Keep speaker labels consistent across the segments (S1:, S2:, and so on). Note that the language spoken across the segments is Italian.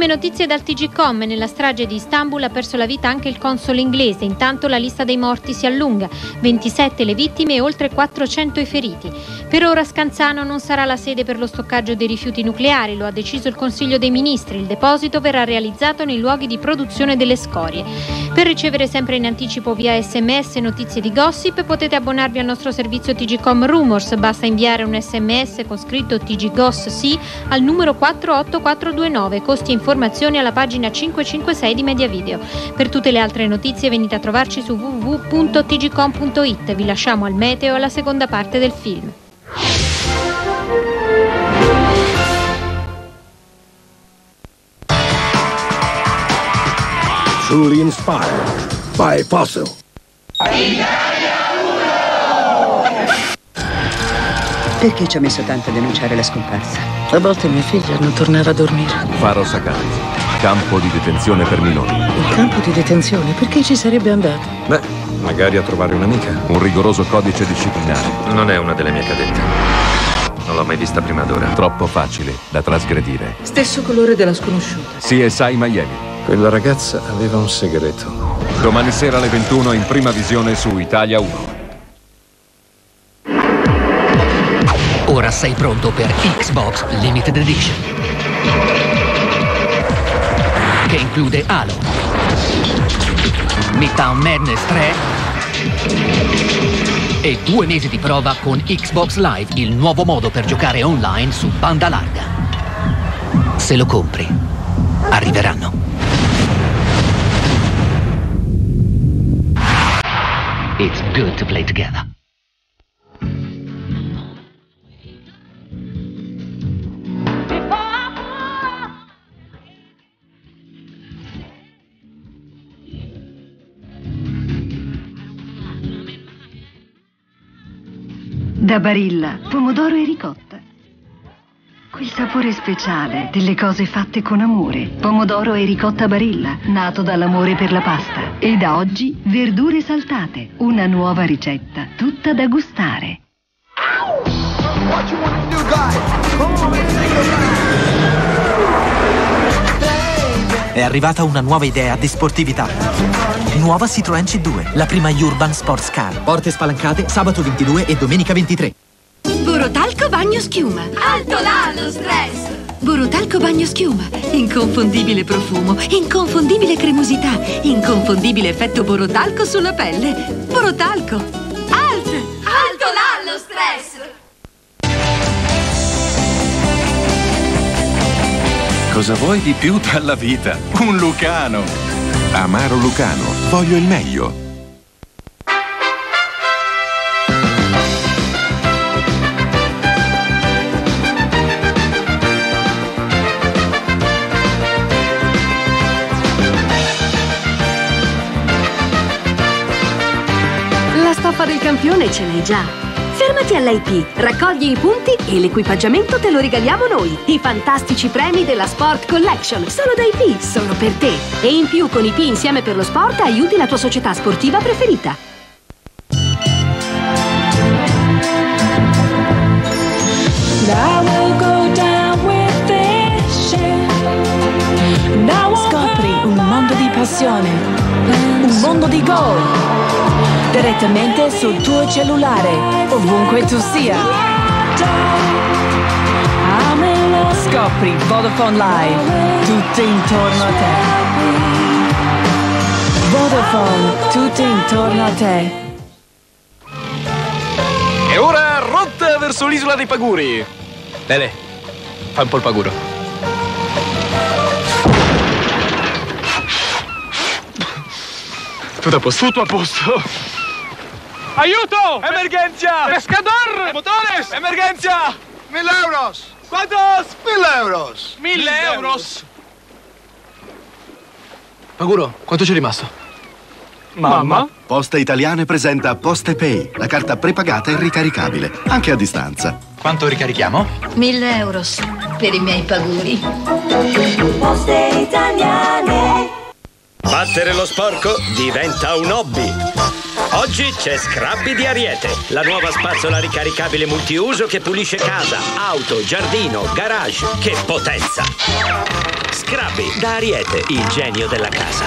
S1: Ultime notizie dal TG.com. Nella strage di Istanbul ha perso la vita anche il console inglese. Intanto la lista dei morti si allunga. 27 le vittime e oltre 400 i feriti. Per ora Scanzano non sarà la sede per lo stoccaggio dei rifiuti nucleari, lo ha deciso il Consiglio dei Ministri. Il deposito verrà realizzato nei luoghi di produzione delle scorie. Per ricevere sempre in anticipo via sms notizie di gossip potete abbonarvi al nostro servizio TG.com Rumors. Basta inviare un sms con scritto TG Goss sì al numero 48429. Costi e informazioni alla pagina 556 di Media Video. Per tutte le altre notizie venite a trovarci su www.tgcom.it. Vi lasciamo al meteo alla seconda parte del film.
S2: Truly inspired by Fossil.
S3: Perché ci ha messo tanto a denunciare la scomparsa?
S4: A volte mia figlia non tornava a dormire.
S5: Faro Sacari, campo di detenzione per minori.
S4: Il campo di detenzione? Perché ci sarebbe andato?
S5: Beh, magari a trovare un'amica. Un rigoroso codice disciplinare.
S6: Non è una delle mie cadette. Non l'ho mai vista prima d'ora.
S5: Troppo facile da trasgredire.
S4: Stesso colore della sconosciuta.
S5: CSI Miami.
S6: Quella ragazza aveva un segreto.
S5: Domani sera alle 21 in prima visione su Italia 1.
S7: Ora sei pronto per Xbox Limited Edition. Che include Halo, Midtown Madness 3 e due mesi di prova con Xbox Live, il nuovo modo per giocare online su banda larga. Se lo compri, arriveranno. It's good to play together.
S8: Da Barilla, pomodoro e ricotta. Quel sapore speciale delle cose fatte con amore. Pomodoro e ricotta Barilla, nato dall'amore per la pasta. E da oggi verdure saltate, una nuova ricetta, tutta da gustare.
S9: È arrivata una nuova idea di sportività. Nuova Citroën C2, la prima Urban Sports Car. Porte spalancate sabato 22 e domenica 23.
S10: Borotalco bagno schiuma.
S11: Alto là lo stress!
S10: Borotalco bagno schiuma. Inconfondibile profumo, inconfondibile cremosità, inconfondibile effetto Borotalco sulla pelle. Borotalco.
S12: Cosa vuoi di più dalla vita? Un Lucano!
S5: Amaro Lucano, voglio il meglio.
S10: La stoffa del campione ce l'hai già. Fermati all'IP, raccogli i punti e l'equipaggiamento te lo regaliamo noi. I fantastici premi della Sport Collection, solo da IP, solo per te. E in più con IP insieme per lo sport aiuti la tua società sportiva preferita.
S13: Scopri un mondo di passione, un mondo di gol. Direttamente sul tuo cellulare, ovunque tu sia. Scopri Vodafone Live, tutto intorno a te. Vodafone, tutto intorno a te.
S14: E ora rotta verso l'isola dei Paguri. Lele, fai un po' il paguro. Tutto a posto. Tutto a posto. Aiuto! Emergenza! Pescador! Motores! Emergenza!
S15: Mille euros!
S14: ¿Cuántos?
S15: Mille euros!
S14: Mille euros! Paguro, quanto c'è rimasto? Mamma?
S16: Poste Italiane presenta Poste Pay, la carta prepagata e ricaricabile, anche a distanza.
S14: Quanto ricarichiamo?
S11: Mille euros per i miei paguri.
S17: Poste italiane.
S18: Battere lo sporco diventa un hobby. Oggi c'è Scrabby di Ariete, la nuova spazzola ricaricabile multiuso che pulisce casa, auto, giardino, garage. Che potenza! Scrabby da Ariete, il genio della casa.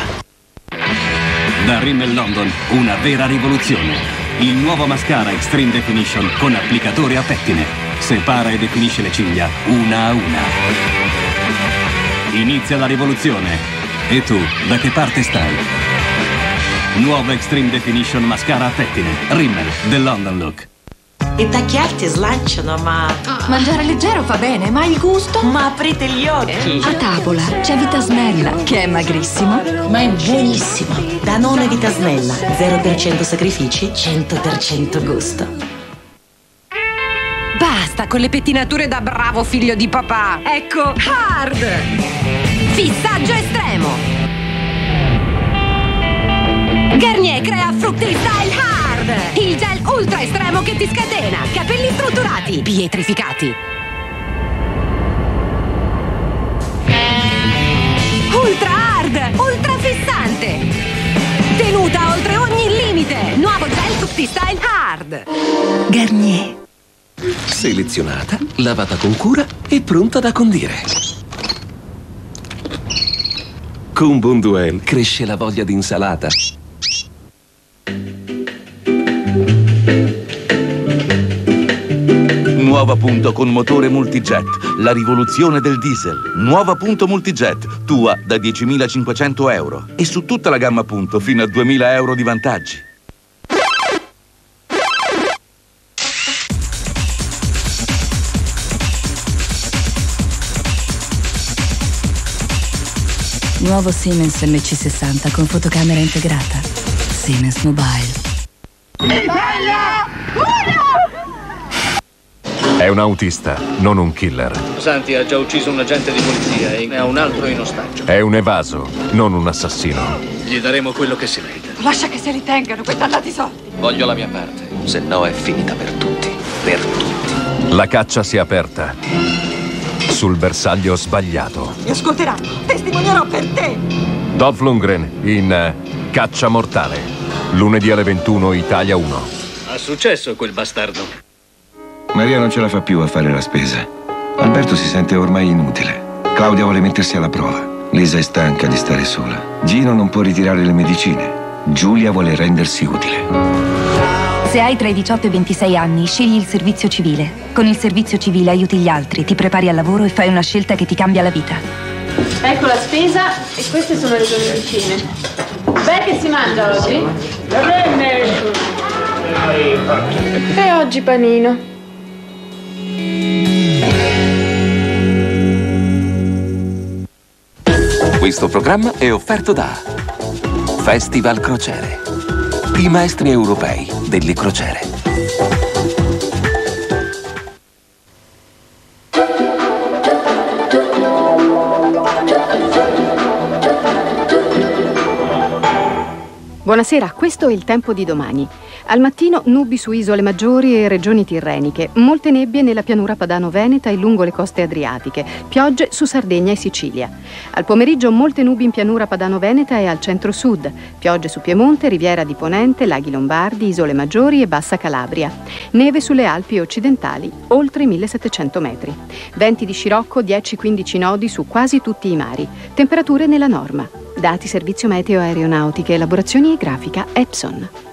S19: Da Rimmel London, una vera rivoluzione. Il nuovo mascara Extreme Definition con applicatore a pettine. Separa e definisce le ciglia una a una. Inizia la rivoluzione. E tu, da che parte stai? Nuovo Extreme Definition mascara a pettine. Rimmel, The London Look.
S20: I tacchi alti slanciano, ma...
S11: Mangiare leggero fa bene, ma il gusto?
S20: Ma aprite gli occhi!
S11: A tavola c'è Vitasnella, che è magrissimo, ma è buonissimo.
S20: Danone Vitasnella, 0% sacrifici, 100% gusto.
S21: Basta con le pettinature da bravo figlio di papà. Ecco, hard! Fissaggio estremo! Garnier crea Fructi Style Hard! Il gel ultra estremo che ti scatena! Capelli strutturati, pietrificati! Ultra hard! Ultra fissante! Tenuta oltre ogni limite! Nuovo gel Fructi Style Hard!
S11: Garnier.
S22: Selezionata, lavata con cura e pronta da condire. Con Bonduel cresce la voglia di insalata.
S23: Nuova punto con motore multijet, la rivoluzione del diesel. Nuova punto multijet, tua da 10.500 euro. E su tutta la gamma punto fino a 2.000 euro di vantaggi.
S24: Nuovo Siemens MC60 con fotocamera integrata. Siemens Mobile.
S5: È un autista, non un killer.
S25: Santi ha già ucciso un agente di polizia e ne ha un altro in ostaggio.
S5: È un evaso, non un assassino.
S25: Gli daremo quello che si merita.
S11: Lascia che si ritengano quei dannati soldi.
S22: Voglio la mia parte, se no è finita per tutti. Per tutti.
S5: La caccia si è aperta. Sul bersaglio sbagliato.
S11: Mi ascolteranno. Testimonierò per te.
S5: Dolph Lundgren in eh, Caccia Mortale. Lunedì alle 21 Italia 1.
S25: Ha successo quel bastardo.
S26: Maria non ce la fa più a fare la spesa. Alberto si sente ormai inutile. Claudia vuole mettersi alla prova. Lisa è stanca di stare sola. Gino non può ritirare le medicine. Giulia vuole rendersi utile.
S27: Se hai tra i 18 e i 26 anni, scegli il servizio civile. Con il servizio civile aiuti gli altri, ti prepari al lavoro e fai una scelta che ti cambia la vita.
S28: Ecco la spesa e queste sono le tue medicine. Beh, che si mangia oggi? Va bene! E oggi panino.
S22: Questo programma è offerto da Festival Crociere. I maestri europei delle crociere.
S29: Buonasera, questo è il tempo di domani. Al mattino nubi su isole maggiori e regioni tirreniche, molte nebbie nella pianura padano-veneta e lungo le coste adriatiche, piogge su Sardegna e Sicilia. Al pomeriggio molte nubi in pianura padano-veneta e al centro-sud, piogge su Piemonte, Riviera di Ponente, laghi Lombardi, isole maggiori e bassa Calabria. Neve sulle Alpi occidentali, oltre i 1700 metri. Venti di scirocco 10-15 nodi su quasi tutti i mari. Temperature nella norma. Dati Servizio Meteo Aeronautiche, elaborazioni e grafica Epson.